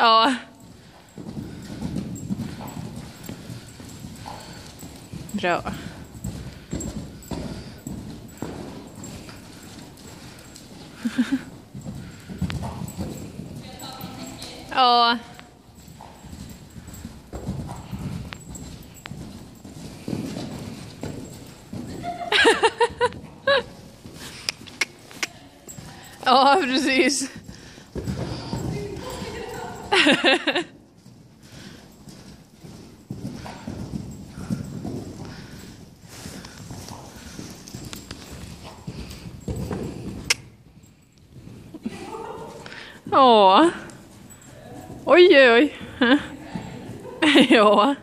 Ja. Bra. Ja. Ja, precis. Åh. Oj, oj, oj. Ja.